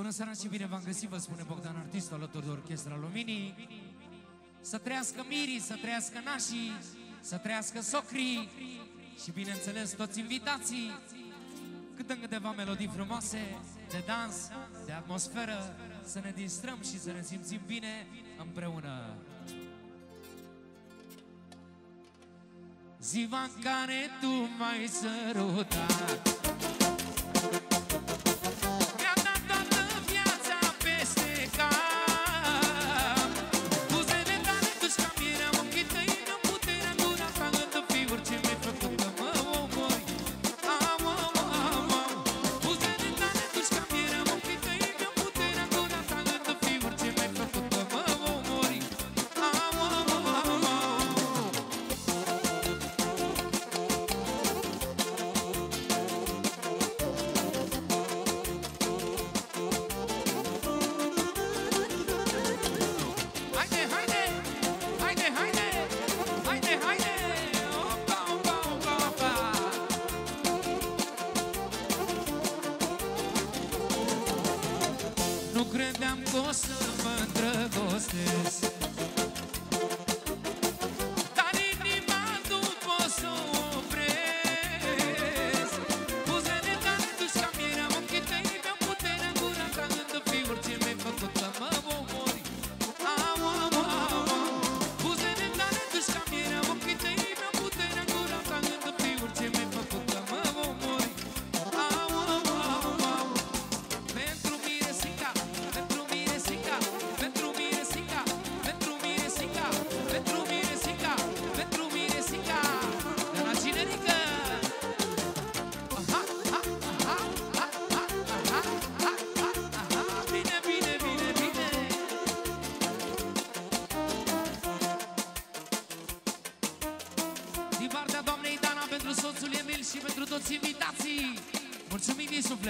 Bună seara și bine v-am găsit, vă spune Bogdan Artist, alături de Orchestra Luminii. Să trăiască mirii, să trăiască nașii, să trăiască socrii și, bineînțeles, toți invitații. Cât în câteva melodii frumoase, de dans, de atmosferă, să ne distrăm și să ne simțim bine împreună. Ziua în care tu m-ai sărutat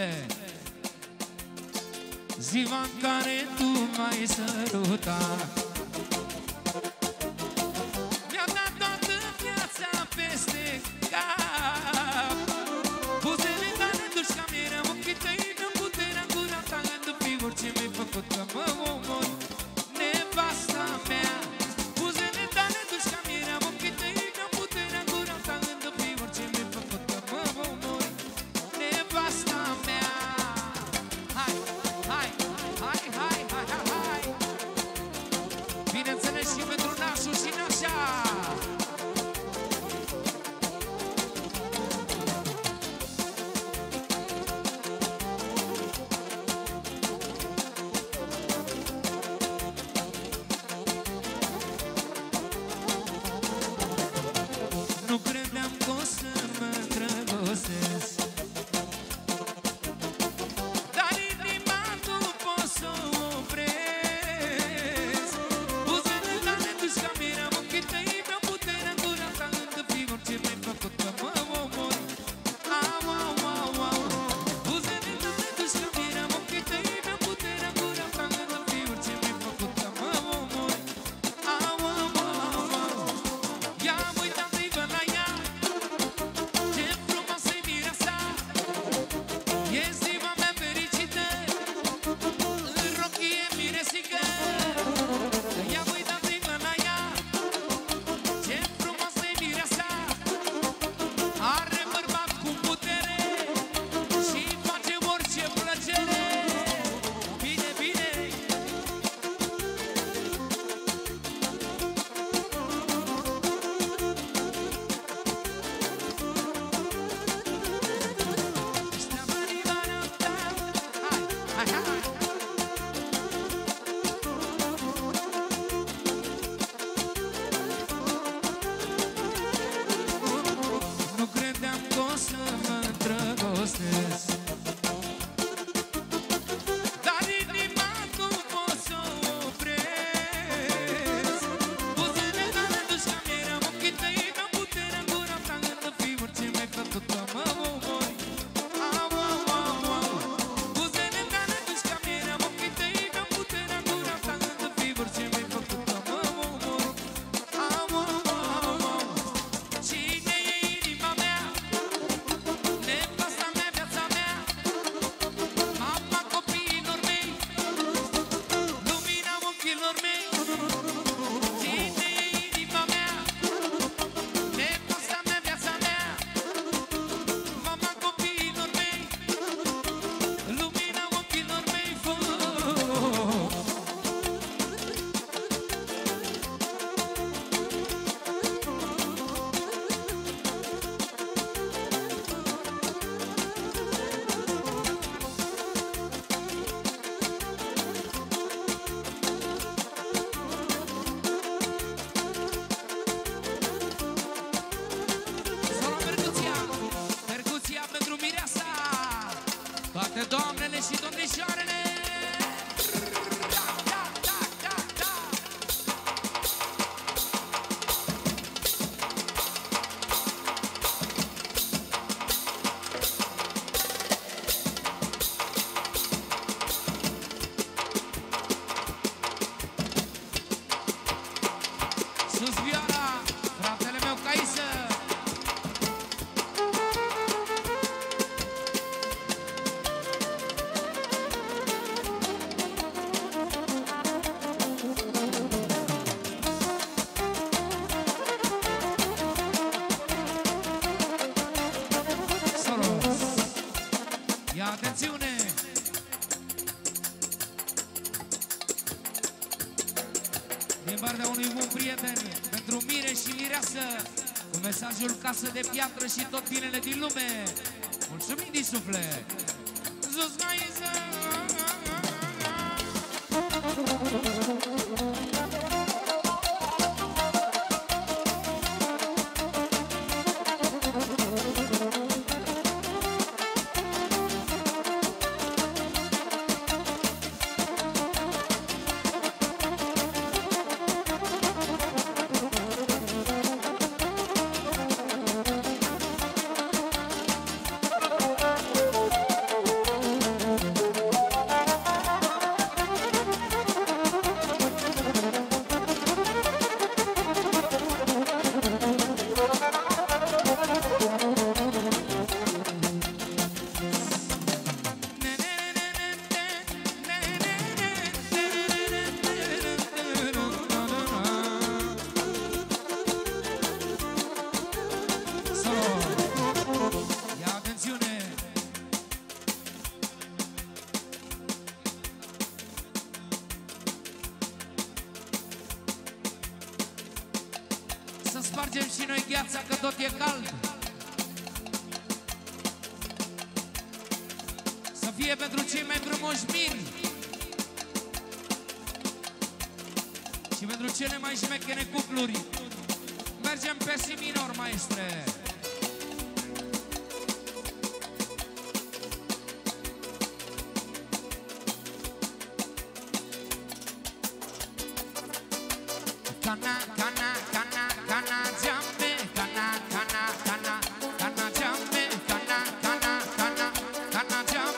mine Ziua în care tu m-ai sărutat. Mi-a dat toată viața peste cap. Buzele tale duci ca mine Ochii tăi în puterea gura ta În dupii orice mi-ai făcut că mă sushi na siya. Casă de piatră și tot binele din lume. Mulțumim din suflet fie pentru cei mai frumoși mini Și pentru cele mai șmechene cupluri Mergem pe Siminor, maestre! Cana, cana, cana, cana, jambe, cana, cana, cana, cana, jambe, cana, cana, cana, cana, jambe.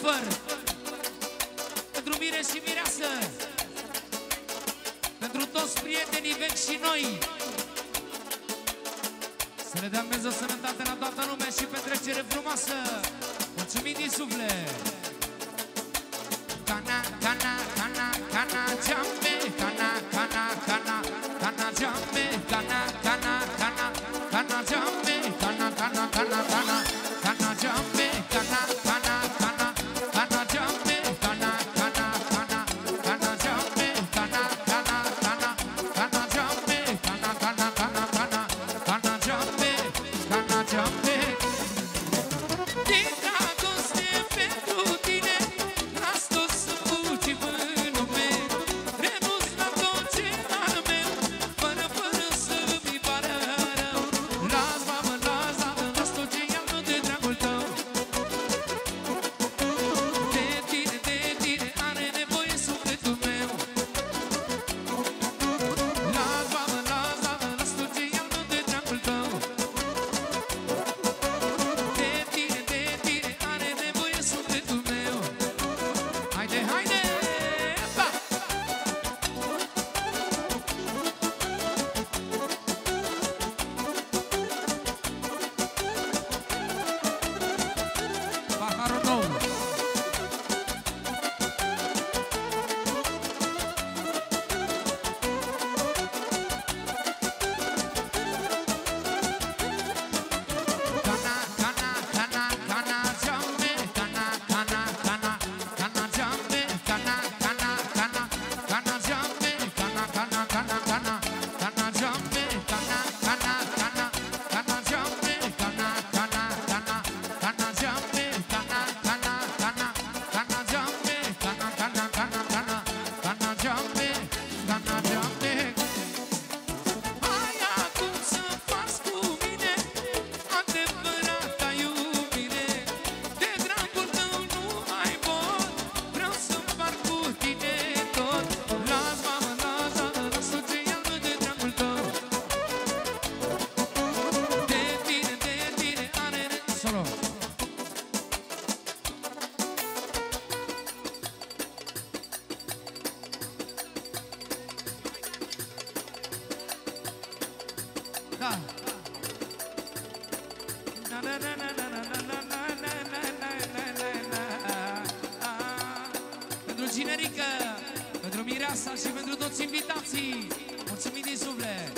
Lucifer Pentru mine și mireasă Pentru toți prietenii vechi și noi. Să ne dea Dumnezeu sănătate la toată lumea și petrecere frumoasă. Mulțumim din suflet. Cana, cana, cana, cana, ceambe generică pentru Mireasa și pentru toți invitații. Mulțumim din suflet!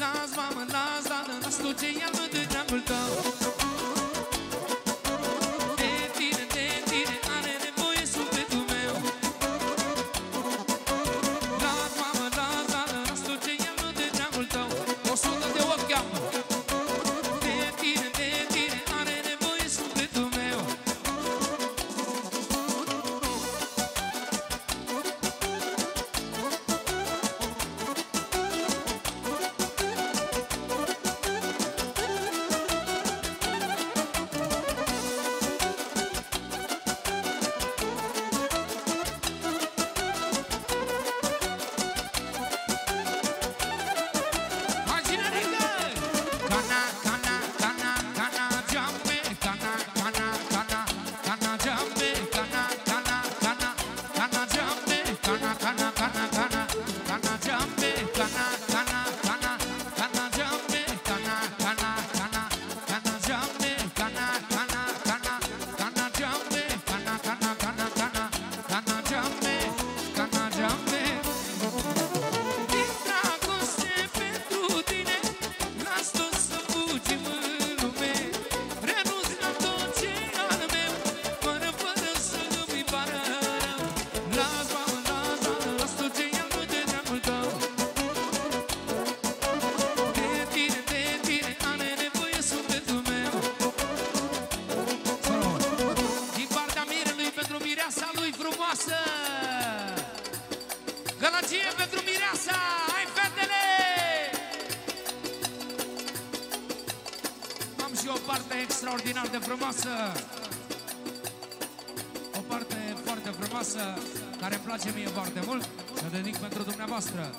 Las, mamă, las, la, las tu ce ia mă de geamul tău frumoasă Galație pentru Mireasa Hai fetele! Am și o parte extraordinar de frumoasă O parte foarte frumoasă Care îmi place mie foarte mult Și dedic pentru dumneavoastră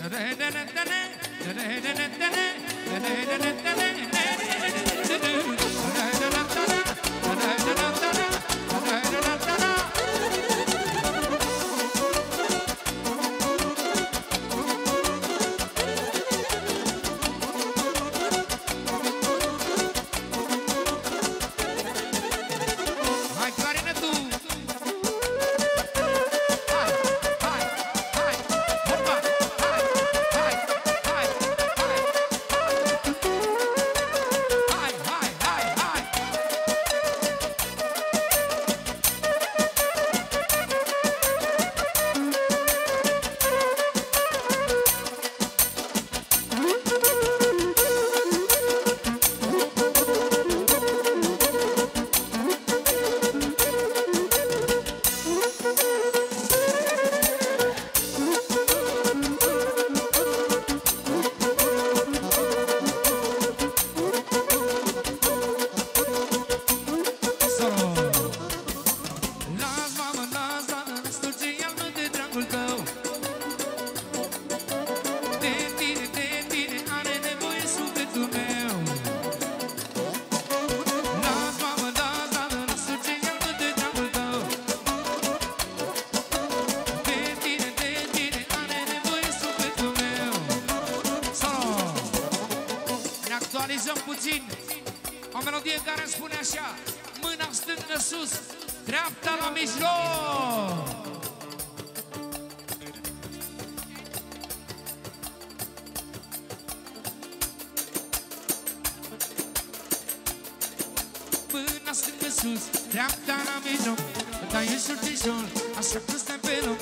Da-da-da-da-da-da Da-da-da-da-da-da Da-da-da-da-da-da putem spune așa, mâna stângă sus, dreapta la mijloc. Mâna stângă sus, dreapta la mijloc, dar în șurtișor, așa că stai pe loc,